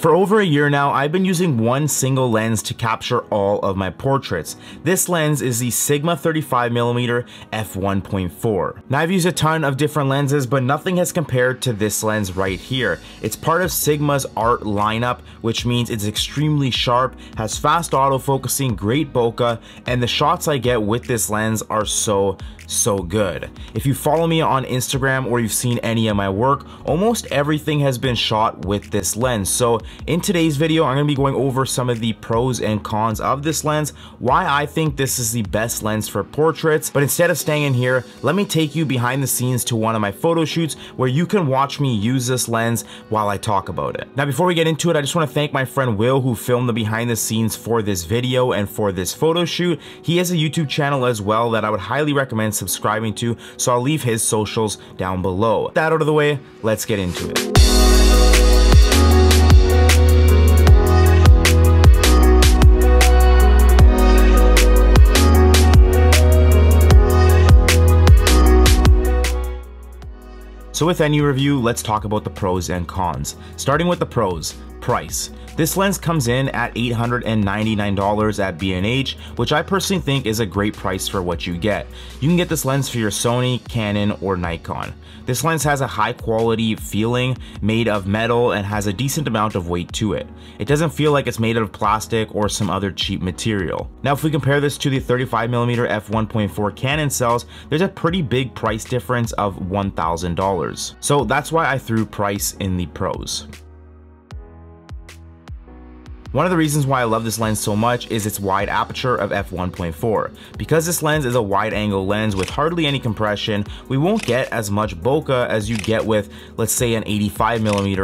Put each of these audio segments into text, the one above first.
For over a year now, I've been using one single lens to capture all of my portraits. This lens is the Sigma 35mm f1.4. Now I've used a ton of different lenses, but nothing has compared to this lens right here. It's part of Sigma's art lineup, which means it's extremely sharp, has fast autofocusing, great bokeh, and the shots I get with this lens are so, so good. If you follow me on Instagram or you've seen any of my work, almost everything has been shot with this lens. So in today's video, I'm gonna be going over some of the pros and cons of this lens, why I think this is the best lens for portraits, but instead of staying in here, let me take you behind the scenes to one of my photo shoots where you can watch me use this lens while I talk about it. Now before we get into it, I just wanna thank my friend Will who filmed the behind the scenes for this video and for this photo shoot. He has a YouTube channel as well that I would highly recommend subscribing to, so I'll leave his socials down below. With that out of the way, let's get into it. So with any review, let's talk about the pros and cons. Starting with the pros, price. This lens comes in at $899 at B&H, which I personally think is a great price for what you get. You can get this lens for your Sony, Canon, or Nikon. This lens has a high quality feeling, made of metal, and has a decent amount of weight to it. It doesn't feel like it's made out of plastic or some other cheap material. Now if we compare this to the 35mm f1.4 Canon's L, there's a pretty big price difference of $1,000. So that's why I threw price in the pros. One of the reasons why I love this lens so much is its wide aperture of f1.4. Because this lens is a wide angle lens with hardly any compression, we won't get as much bokeh as you get with, let's say an 85mm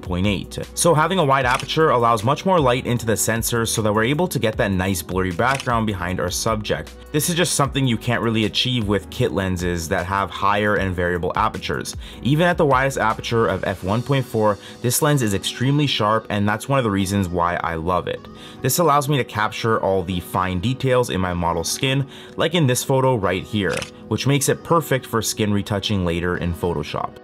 f2.8. So having a wide aperture allows much more light into the sensor so that we're able to get that nice blurry background behind our subject. This is just something you can't really achieve with kit lenses that have higher and variable apertures. Even at the widest aperture of f1.4, this lens is extremely sharp and that's one of the reasons why I I love it. This allows me to capture all the fine details in my model's skin, like in this photo right here, which makes it perfect for skin retouching later in Photoshop.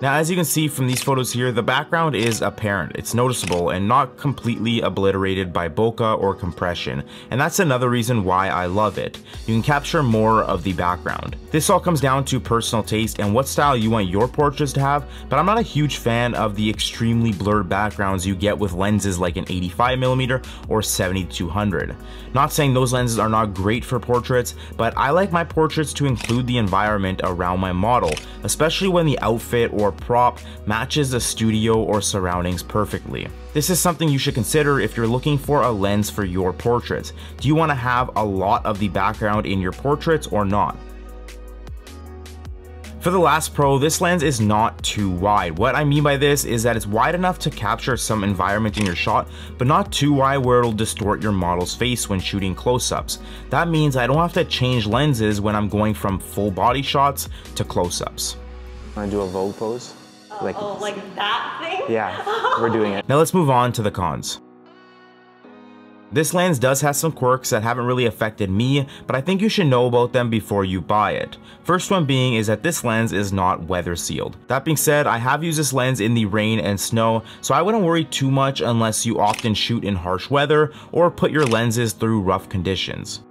Now as you can see from these photos here, the background is apparent, it's noticeable and not completely obliterated by bokeh or compression, and that's another reason why I love it. You can capture more of the background. This all comes down to personal taste and what style you want your portraits to have, but I'm not a huge fan of the extremely blurred backgrounds you get with lenses like an 85mm or 70-200. Not saying those lenses are not great for portraits, but I like my portraits to include the environment around my model, especially when the outfit or or prop matches the studio or surroundings perfectly. This is something you should consider if you're looking for a lens for your portraits. Do you want to have a lot of the background in your portraits or not? For the last Pro, this lens is not too wide. What I mean by this is that it's wide enough to capture some environment in your shot, but not too wide where it'll distort your model's face when shooting close-ups. That means I don't have to change lenses when I'm going from full body shots to close-ups. Want to do a Vogue pose? Uh, like, oh, like that thing? Yeah, we're doing it. Now let's move on to the cons. This lens does have some quirks that haven't really affected me, but I think you should know about them before you buy it. First one being is that this lens is not weather sealed. That being said, I have used this lens in the rain and snow, so I wouldn't worry too much unless you often shoot in harsh weather or put your lenses through rough conditions.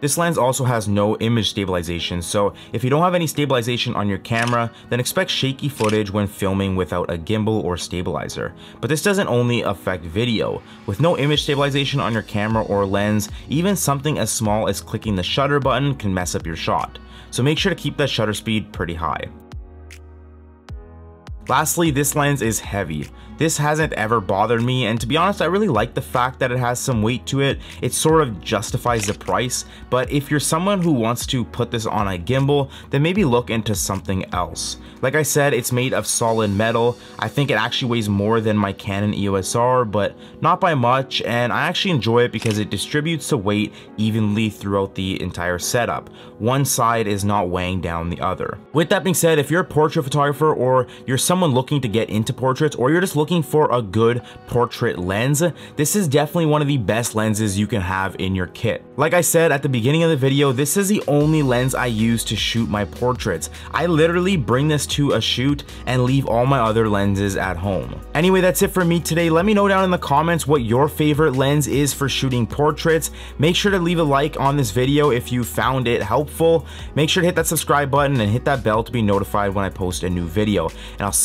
This lens also has no image stabilization, so if you don't have any stabilization on your camera, then expect shaky footage when filming without a gimbal or stabilizer. But this doesn't only affect video. With no image stabilization on your camera or lens, even something as small as clicking the shutter button can mess up your shot. So make sure to keep that shutter speed pretty high. Lastly, this lens is heavy. This hasn't ever bothered me and to be honest I really like the fact that it has some weight to it. It sort of justifies the price but if you're someone who wants to put this on a gimbal then maybe look into something else. Like I said it's made of solid metal. I think it actually weighs more than my Canon EOS R but not by much and I actually enjoy it because it distributes the weight evenly throughout the entire setup. One side is not weighing down the other. With that being said if you're a portrait photographer or you're someone someone looking to get into portraits or you're just looking for a good portrait lens, this is definitely one of the best lenses you can have in your kit. Like I said at the beginning of the video, this is the only lens I use to shoot my portraits. I literally bring this to a shoot and leave all my other lenses at home. Anyway, that's it for me today. Let me know down in the comments what your favorite lens is for shooting portraits. Make sure to leave a like on this video if you found it helpful. Make sure to hit that subscribe button and hit that bell to be notified when I post a new video. And I'll